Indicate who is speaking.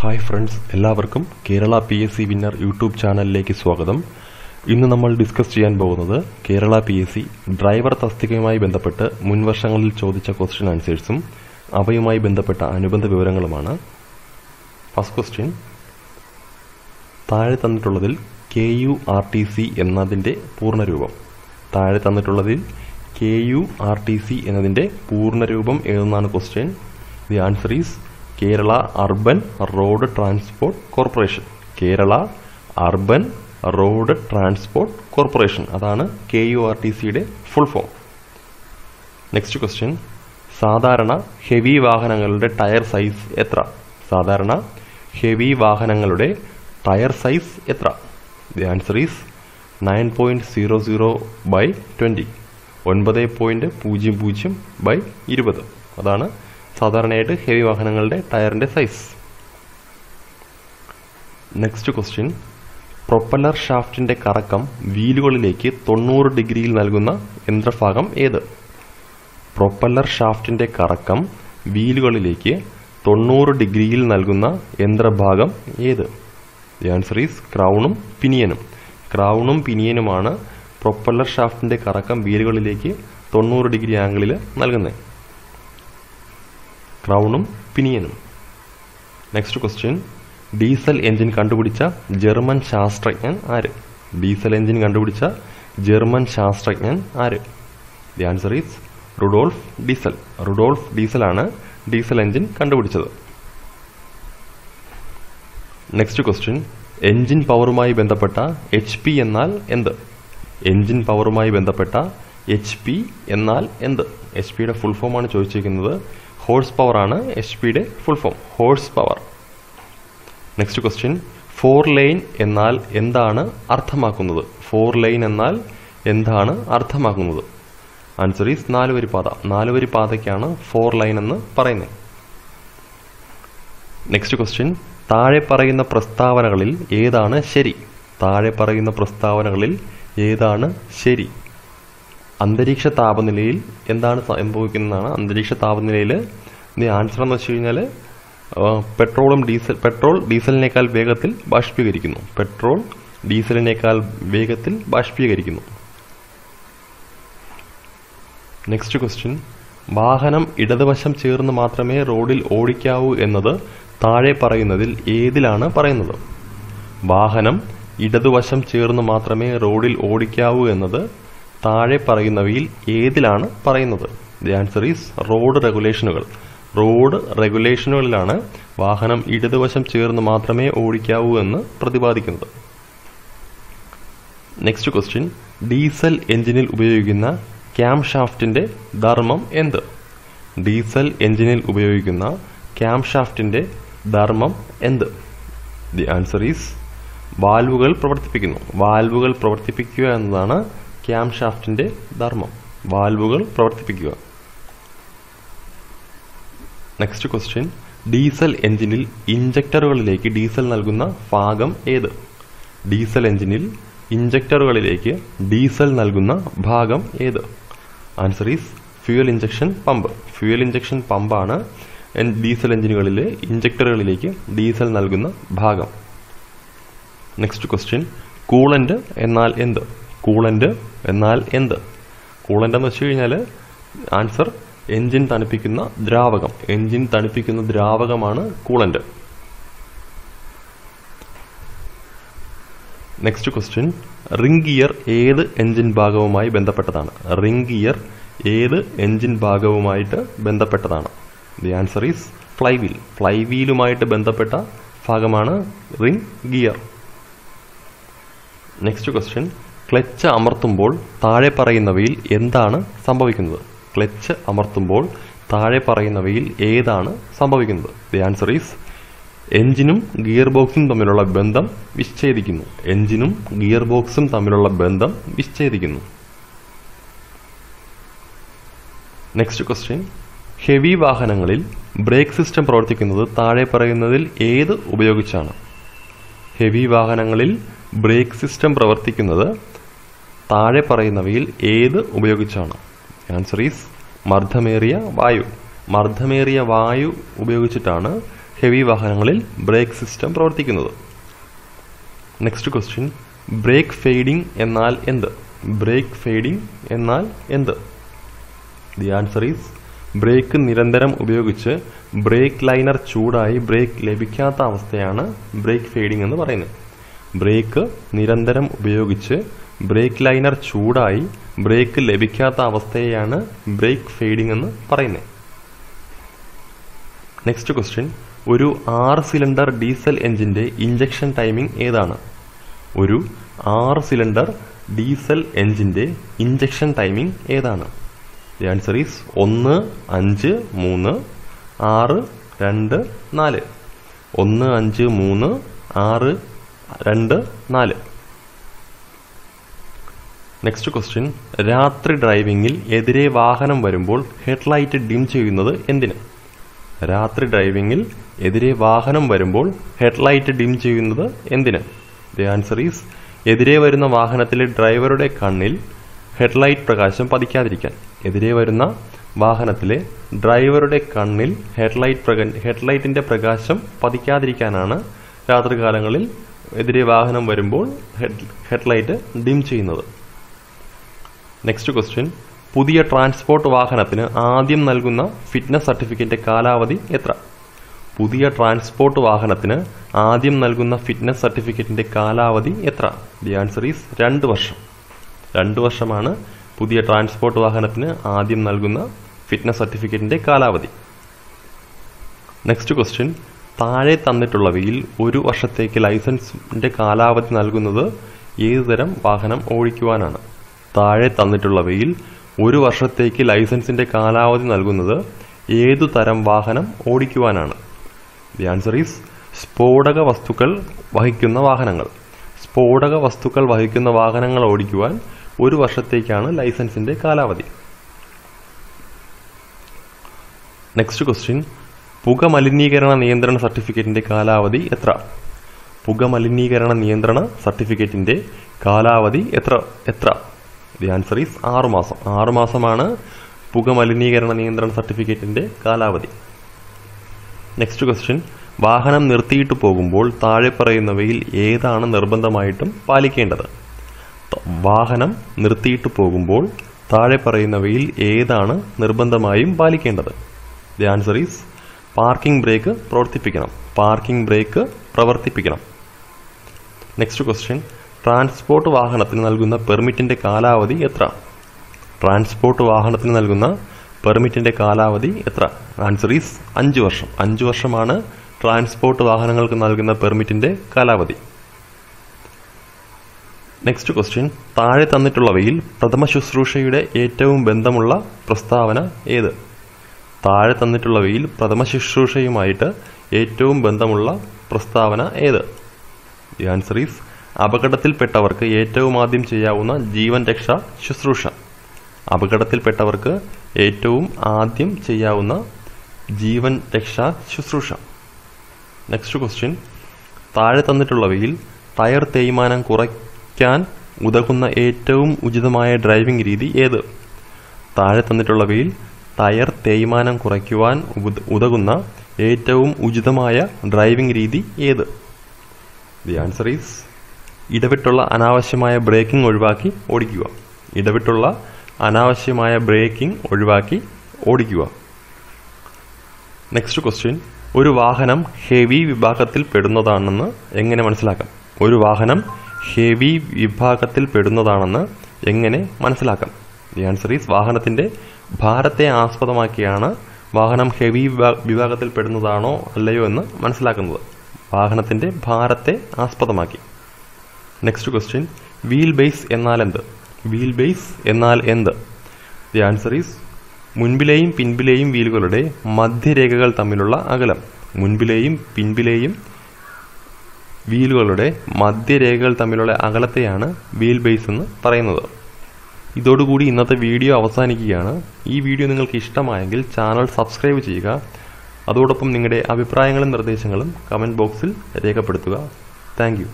Speaker 1: Hi friends എല്ലാവർക്കും Kerala P S C winner YouTube ചാനലിലേക്ക് സ്വാഗതം. ഇന്ന് നമ്മൾ ഡിസ്കസ് ചെയ്യാൻ പോകുന്നത് Kerala P S C driver തസ്തികയുമായി ബന്ധപ്പെട്ട് മുൻവർഷങ്ങളിൽ ചോദിച്ച ക്വസ്റ്റ്യൻ ആൻസേഴ്സും അവയുമായി ബന്ധപ്പെട്ട അനുബന്ധ വിവരങ്ങളുമാണ്. ഫസ്റ്റ് ക്വസ്റ്റ്യൻ താഴെ തന്നിട്ടുള്ളതിൽ K U R T C എന്നതിന്റെ പൂർണരൂപം. താഴെ തന്നിട്ടുള്ളതിൽ K U R T C എന്നതിന്റെ പൂർണരൂപം ഏതെന്നാണ് question the answer is Kerala urban road transport corporation. Kerala urban road transport corporation. അതാണ് കെ യു ആർ ടി സിയുടെ ഫുൾ ഫോം നെക്സ്റ്റ് ക്വസ്റ്റ്യൻ സാധാരണ heavy വാഹനങ്ങളുടെ tyre size എത്ര? സാധാരണ ഹെവി വാഹനങ്ങളുടെ tyre size എത്ര? The answer is nine point zero zero by twenty ഒൻപത് point പൂജ്യം പൂജ്യം ബൈ ഇരുപത്. അതാണ് സാധാരണയായിട്ട് ഹെവി വാഹനങ്ങളുടെ ടയറിന്റെ സൈസ് നെക്സ്റ്റ് ക്വസ്റ്റ്യൻ പ്രൊപ്പല്ലർ ഷാഫ്റ്റിന്റെ കറക്കം വീലുകളിലേക്ക് തൊണ്ണൂറ് ഡിഗ്രിയിൽ നൽകുന്ന യന്ത്രഭാഗം ഏത്? പ്രൊപ്പല്ലർ ഷാഫ്റ്റിന്റെ കറക്കം വീലുകളിലേക്ക് തൊണ്ണൂറ് ഡിഗ്രിയിൽ നൽകുന്ന യന്ത്രഭാഗം ഏത്? ആൻസർ ഈസ് ക്രൗണും പിനിയനും ക്രൗണും പിനിയനുമാണ് പ്രൊപ്പല്ലർ ഷാഫ്റ്റിന്റെ കറക്കം വീലുകളിലേക്ക് തൊണ്ണൂറ് ഡിഗ്രി ആംഗിളിൽ നൽകുന്നത്. ക്രൗണും പിനിയനും. നെക്സ്റ്റ് ക്വസ്റ്റ്യൻ ഡീസൽ എഞ്ചിൻ കണ്ടുപിടിച്ച ജർമ്മൻ ശാസ്ത്രജ്ഞൻ ആര്? ഡീസൽ എഞ്ചിൻ കണ്ടുപിടിച്ച ജർമ്മൻ ശാസ്ത്രജ്ഞൻ ആര്? The answer is Rudolf Diesel Rudolf ആണ് ഡീസൽ എഞ്ചിൻ കണ്ടുപിടിച്ചത്. നെക്സ്റ്റ് ക്വസ്റ്റ്യൻ എഞ്ചിൻ പവറുമായി ബന്ധപ്പെട്ട എച്ച് പി എന്നാൽ എന്ത്? എഞ്ചിൻ പവറുമായി ബന്ധപ്പെട്ട എച്ച് പി എന്നാൽ എന്ത്? എച്ച് പിയുടെ ഫുൾ ഫോമാണ് ചോദിച്ചിരിക്കുന്നത് ഹോഴ്സ് പവർ ആണ് എച്ച് പിയുടെ full form horse power next question four line എന്നാൽ എന്താണ് അർത്ഥമാക്കുന്നത്? ഫോർ ലൈൻ എന്നാൽ എന്താണ് അർത്ഥമാക്കുന്നത്? ആൻസർ ഈസ് നാലുവരി പാത നാലുവരി പാതയ്ക്കാണ് ഫോർ ലൈൻ എന്ന് പറയുന്നത്. നെക്സ്റ്റ് ക്വസ്റ്റ്യൻ താഴെ പറയുന്ന പ്രസ്താവനകളിൽ ഏതാണ് ശരി? താഴെ പറയുന്ന പ്രസ്താവനകളിൽ ഏതാണ് ശരി? അന്തരീക്ഷ താപനിലയിൽ എന്താണ് സംഭവിക്കുന്നതാണ്? അന്തരീക്ഷ താപനിലയിൽ ആൻസർ എന്ന് വെച്ച് കഴിഞ്ഞാൽ പെട്രോളും ഡീസൽ പെട്രോൾ ഡീസലിനേക്കാൾ വേഗത്തിൽ ബാഷ്പീകരിക്കുന്നു. പെട്രോൾ ഡീസലിനേക്കാൾ വേഗത്തിൽ ബാഷ്പീകരിക്കുന്നു. നെക്സ്റ്റ് ക്വസ്റ്റ്യൻ വാഹനം ഇടതുവശം ചേർന്ന് മാത്രമേ റോഡിൽ ഓടിക്കാവൂ എന്നത് താഴെ പറയുന്നതിൽ ഏതിലാണ് പറയുന്നത്? വാഹനം ഇടതുവശം ചേർന്ന് മാത്രമേ റോഡിൽ ഓടിക്കാവൂ എന്നത് താഴെ പറയുന്നവയിൽ ഏതിലാണ് പറയുന്നത്? ദി ആൻസർ ഈസ് റോഡ് റെഗുലേഷനുകൾ റോഡ് റെഗുലേഷനുകളിലാണ് വാഹനം ഇടതുവശം ചേർന്ന് മാത്രമേ ഓടിക്കാവൂ എന്ന് പ്രതിപാദിക്കുന്നത്. നെക്സ്റ്റ് ക്വസ്റ്റ്യൻ ഡീസൽ എഞ്ചിനിൽ ഉപയോഗിക്കുന്ന ക്യാം ഷാഫ്റ്റിന്റെ ധർമ്മം എന്ത്? ഡീസൽ എഞ്ചിനിൽ ഉപയോഗിക്കുന്ന ക്യാം ഷാഫ്റ്റിന്റെ ധർമ്മം എന്ത്? ദി ആൻസർ ഈസ് വാൽവുകൾ പ്രവർത്തിപ്പിക്കുന്നു. വാൽവുകൾ പ്രവർത്തിപ്പിക്കുക എന്നതാണ് ക്യാം ഷാഫ്റ്റിന്റെ ധർമ്മം വാൽവുകൾ പ്രവർത്തിപ്പിക്കുക. നെക്സ്റ്റ് ക്വസ്റ്റ്യൻ ഡീസൽ എഞ്ചിനിൽ ഇഞ്ചക്ടറുകളിലേക്ക് ഡീസൽ നൽകുന്ന ഭാഗം ഏത്? ഡീസൽ എഞ്ചിനിൽ ഇഞ്ചക്ടറുകളിലേക്ക് ഡീസൽ നൽകുന്ന ഭാഗം ഏത്? Answer is fuel injection pump fuel injection പമ്പാണ് diesel എഞ്ചിനുകളിലെ ഇഞ്ചക്ടറുകളിലേക്ക് ഡീസൽ നൽകുന്ന ഭാഗം. നെക്സ്റ്റ് ക്വസ്റ്റ്യൻ കൂളന്റ് എന്നാൽ എന്ത്? കൂളന്റ് എന്നാൽ എന്ത്? കൂളന്റ് എന്ന് വെച്ച് കഴിഞ്ഞാൽ ആൻസർ എഞ്ചിൻ തണുപ്പിക്കുന്ന ദ്രാവകം. എഞ്ചിൻ തണുപ്പിക്കുന്ന ദ്രാവകമാണ് coolant next question ring gear ഏത് എഞ്ചിൻ ഭാഗവുമായി ബന്ധപ്പെട്ടതാണ്? റിംഗ് ഗിയർ ഏത് എഞ്ചിൻ ഭാഗവുമായിട്ട് ബന്ധപ്പെട്ടതാണ്? The answer is flywheel ഫ്ലൈ വീലുമായിട്ട് ബന്ധപ്പെട്ട ഭാഗമാണ് ring gear next question clutch അമർത്തുമ്പോൾ താഴെ പറയുന്നവയിൽ എന്താണ് സംഭവിക്കുന്നത്? ക്ലച്ച് അമർത്തുമ്പോൾ താഴെ പറയുന്നവയിൽ ഏതാണ് സംഭവിക്കുന്നത്? ദി ആൻസർ ഈസ് എഞ്ചിനും ഗിയർ ബോക്സും തമ്മിലുള്ള ബന്ധം വിച്ഛേദിക്കുന്നു. എഞ്ചിനും ഗിയർ ബോക്സും തമ്മിലുള്ള ബന്ധം വിച്ഛേദിക്കുന്നു. നെക്സ്റ്റ് ക്വസ്റ്റ്യൻ ഹെവി വാഹനങ്ങളിൽ ബ്രേക്ക് സിസ്റ്റം പ്രവർത്തിക്കുന്നത് താഴെ പറയുന്നതിൽ ഏത് ഉപയോഗിച്ചാണ്? ഹെവി വാഹനങ്ങളിൽ ബ്രേക്ക് സിസ്റ്റം പ്രവർത്തിക്കുന്നത് താഴെ പറയുന്നവയിൽ ഏത് ഉപയോഗിച്ചാണ്? ആൻസർ ഈസ് മർദ്ദമേറിയ വായു. മർദ്ദമേറിയ വായു ഉപയോഗിച്ചിട്ടാണ് ഹെവി വാഹനങ്ങളിൽ ബ്രേക്ക് സിസ്റ്റം പ്രവർത്തിക്കുന്നത്. നെക്സ്റ്റ് ക്വസ്റ്റ്യൻ ബ്രേക്ക് ഫെയ്ഡിംഗ് എന്നാൽ എന്ത്? ബ്രേക്ക് ഫെയ്ഡിംഗ് എന്നാൽ എന്ത്? ദി ആൻസർ ഈസ് ബ്രേക്ക് നിരന്തരം ഉപയോഗിച്ച് ബ്രേക്ക് ലൈനർ ചൂടായി ബ്രേക്ക് ലഭിക്കാത്ത അവസ്ഥയാണ് ബ്രേക്ക് ഫെയ്ഡിംഗ് എന്ന് പറയുന്നത്. ബ്രേക്ക് നിരന്തരം ഉപയോഗിച്ച് ബ്രേക്ക് ലൈനർ ചൂടായി ബ്രേക്ക് ലഭിക്കാത്ത അവസ്ഥയെയാണ് ബ്രേക്ക് ഫെയ്ഡിംഗ് എന്ന് പറയുന്നത് നെക്സ്റ്റ് ക്വസ്റ്റ്യൻ ഒരു ആറ് സിലിണ്ടർ ഡീസൽ എഞ്ചിന്റെ ഇഞ്ചക്ഷൻ ടൈമിംഗ് ഏതാണ്? ഒരു ആറ് സിലിണ്ടർ ഡീസൽ എഞ്ചിന്റെ ഇഞ്ചക്ഷൻ ടൈമിംഗ് ഏതാണ്? ദി ആൻസർ ഈസ് ഒന്ന് അഞ്ച് മൂന്ന് ആറ് രണ്ട് നാല്. ഒന്ന് അഞ്ച് മൂന്ന് ആറ് രണ്ട് നാല്. നെക്സ്റ്റ് ക്വസ്റ്റ്യൻ രാത്രി ഡ്രൈവിംഗിൽ എതിരെ വാഹനം വരുമ്പോൾ ഹെഡ്ലൈറ്റ് ഡിം ചെയ്യുന്നത് എന്തിന്? രാത്രി ഡ്രൈവിംഗിൽ എതിരെ വാഹനം വരുമ്പോൾ ഹെഡ്ലൈറ്റ് ഡിം ചെയ്യുന്നത് എന്തിന്? ദി ആൻസർ ഈസ് എതിരെ വരുന്ന വാഹനത്തിലെ ഡ്രൈവറുടെ കണ്ണിൽ ഹെഡ്ലൈറ്റ് പ്രകാശം പതിക്കാതിരിക്കാൻ. എതിരെ വരുന്ന വാഹനത്തിലെ ഡ്രൈവറുടെ കണ്ണിൽ ഹെഡ്ലൈറ്റ് പ്രക ഹെഡ്ലൈറ്റിന്റെ പ്രകാശം പതിക്കാതിരിക്കാനാണ് രാത്രികാലങ്ങളിൽ എതിരെ വാഹനം വരുമ്പോൾ ഹെഡ് ഹെഡ്ലൈറ്റ് ഡിം ചെയ്യുന്നത്. നെക്സ്റ്റ് ക്വസ്റ്റ്യൻ പുതിയ ട്രാൻസ്പോർട്ട് വാഹനത്തിന് ആദ്യം നൽകുന്ന ഫിറ്റ്നസ് സർട്ടിഫിക്കറ്റിന്റെ കാലാവധി എത്ര? പുതിയ ട്രാൻസ്പോർട്ട് വാഹനത്തിന് ആദ്യം നൽകുന്ന ഫിറ്റ്നസ് സർട്ടിഫിക്കറ്റിന്റെ കാലാവധി എത്ര? ദി ആൻസർ ഈസ് രണ്ട് വർഷം. രണ്ട് വർഷമാണ് പുതിയ ട്രാൻസ്പോർട്ട് വാഹനത്തിന് ആദ്യം നൽകുന്ന ഫിറ്റ്നസ് സർട്ടിഫിക്കറ്റിന്റെ കാലാവധി. നെക്സ്റ്റ് ക്വസ്റ്റ്യൻ താഴെ തന്നിട്ടുള്ളവയിൽ ഒരു വർഷത്തേക്ക് ലൈസൻസിന്റെ കാലാവധി നൽകുന്നത് ഏതുതരം വാഹനം ഓടിക്കുവാനാണ്? താഴെ തന്നിട്ടുള്ളവയിൽ ഒരു വർഷത്തേക്ക് ലൈസൻസിന്റെ കാലാവധി നൽകുന്നത് ഏതു തരം വാഹനം ഓടിക്കുവാനാണ്? ദി ആൻസർ ഈസ് സ്ഫോടക വസ്തുക്കൾ വഹിക്കുന്ന വാഹനങ്ങൾ. സ്ഫോടക വസ്തുക്കൾ വഹിക്കുന്ന വാഹനങ്ങൾ ഓടിക്കുവാൻ ഒരു വർഷത്തേക്കാണ് ലൈസൻസിന്റെ കാലാവധി. നെക്സ്റ്റ് ക്വസ്റ്റ്യൻ പുക മലിനീകരണ നിയന്ത്രണ സർട്ടിഫിക്കറ്റിന്റെ കാലാവധി എത്ര? പുക മലിനീകരണ നിയന്ത്രണ സർട്ടിഫിക്കറ്റിന്റെ കാലാവധി എത്ര? എത്ര? ദി ആൻസർ ഈസ് ആറുമാസം ആറുമാസമാണ് പുകമലിനീകരണ നിയന്ത്രണ സർട്ടിഫിക്കറ്റിന്റെ കാലാവധി. നെക്സ്റ്റ് ക്വസ്റ്റ്യൻ വാഹനം നിർത്തിയിട്ട് പോകുമ്പോൾ താഴെ പറയുന്നവയിൽ ഏതാണ് നിർബന്ധമായിട്ടും പാലിക്കേണ്ടത്? വാഹനം നിർത്തിയിട്ട് പോകുമ്പോൾ താഴെ പറയുന്നവയിൽ ഏതാണ് നിർബന്ധമായും പാലിക്കേണ്ടത്? The answer is parking brake പ്രവർത്തിപ്പിക്കണം. Parking brake പ്രവർത്തിപ്പിക്കണം. നെക്സ്റ്റ് ക്വസ്റ്റ്യൻ ട്രാൻസ്പോർട്ട് വാഹനത്തിന് നൽകുന്ന പെർമിറ്റിന്റെ കാലാവധി എത്ര? ട്രാൻസ്പോർട്ട് വാഹനത്തിന് നൽകുന്ന പെർമിറ്റിന്റെ കാലാവധി എത്ര? ആൻസർ ഈസ് അഞ്ച് വർഷം. അഞ്ച് വർഷമാണ് ട്രാൻസ്പോർട്ട് വാഹനങ്ങൾക്ക് നൽകുന്ന പെർമിറ്റിന്റെ കാലാവധി. നെക്സ്റ്റ് ക്വസ്റ്റ്യൻ താഴെ തന്നിട്ടുള്ളവയിൽ പ്രഥമ ശുശ്രൂഷയുടെ ഏറ്റവും ബന്ധമുള്ള പ്രസ്താവന ഏത്? താഴെ തന്നിട്ടുള്ളവയിൽ പ്രഥമ ശുശ്രൂഷയുമായിട്ട് ഏറ്റവും ബന്ധമുള്ള പ്രസ്താവന ഏത്? ദി ആൻസർ ഈസ് അപകടത്തിൽപ്പെട്ടവർക്ക് ഏറ്റവും ആദ്യം ചെയ്യാവുന്ന ജീവൻ രക്ഷ ശുശ്രൂഷ. അപകടത്തിൽപ്പെട്ടവർക്ക് ഏറ്റവും ആദ്യം ചെയ്യാവുന്ന ജീവൻ രക്ഷാ ശുശ്രൂഷ. നെക്സ്റ്റ് ക്വസ്റ്റ്യൻ താഴെ തന്നിട്ടുള്ളവയിൽ ടയർ തേയ്മാനം കുറയ്ക്കാൻ ഉതകുന്ന ഏറ്റവും ഉചിതമായ ഡ്രൈവിംഗ് രീതി ഏത്? താഴെ തന്നിട്ടുള്ളവയിൽ ടയർ തേയ്മാനം കുറയ്ക്കുവാൻ ഉത- ഉതകുന്ന ഏറ്റവും ഉചിതമായ ഡ്രൈവിംഗ് രീതി ഏത്? ദി ആൻസർ ഈസ് ഇടവിട്ടുള്ള അനാവശ്യമായ ബ്രേക്കിംഗ് ഒഴിവാക്കി ഓടിക്കുക. ഇടവിട്ടുള്ള അനാവശ്യമായ ബ്രേക്കിംഗ് ഒഴിവാക്കി ഓടിക്കുക. നെക്സ്റ്റ് ക്വസ്റ്റ്യൻ ഒരു വാഹനം ഹെവി വിഭാഗത്തിൽ പെടുന്നതാണെന്ന് എങ്ങനെ മനസ്സിലാക്കാം? ഒരു വാഹനം ഹെവി വിഭാഗത്തിൽ പെടുന്നതാണെന്ന് എങ്ങനെ മനസ്സിലാക്കാം? ദി ആൻസർ ഈസ് വാഹനത്തിന്റെ ഭാരത്തെ ആസ്പദമാക്കിയാണ് വാഹനം ഹെവി വിഭാഗത്തിൽ പെടുന്നതാണോ അല്ലയോ എന്ന് മനസ്സിലാക്കുന്നത്. വാഹനത്തിന്റെ ഭാരത്തെ ആസ്പദമാക്കി. നെക്സ്റ്റ് ക്വസ്റ്റ്യൻ വീൽ ബേസ് എന്നാൽ എന്ത്? വീൽ ബേസ് എന്നാൽ എന്ത്? ദി ആൻസർ ഈസ് മുൻപിലെയും പിൻപിലെയും വീലുകളുടെ മധ്യരേഖകൾ തമ്മിലുള്ള അകലം. മുൻപിലെയും പിൻപിലെയും വീലുകളുടെ മധ്യരേഖകൾ തമ്മിലുള്ള അകലത്തെയാണ് വീൽ ബേസ് എന്ന് പറയുന്നത്. ഇതോടുകൂടി ഇന്നത്തെ വീഡിയോ അവസാനിക്കുകയാണ്. ഈ വീഡിയോ നിങ്ങൾക്ക് ഇഷ്ടമായെങ്കിൽ ചാനൽ സബ്സ്ക്രൈബ് ചെയ്യുക. അതോടൊപ്പം നിങ്ങളുടെ അഭിപ്രായങ്ങളും നിർദ്ദേശങ്ങളും കമന്റ് ബോക്സിൽ രേഖപ്പെടുത്തുക. താങ്ക്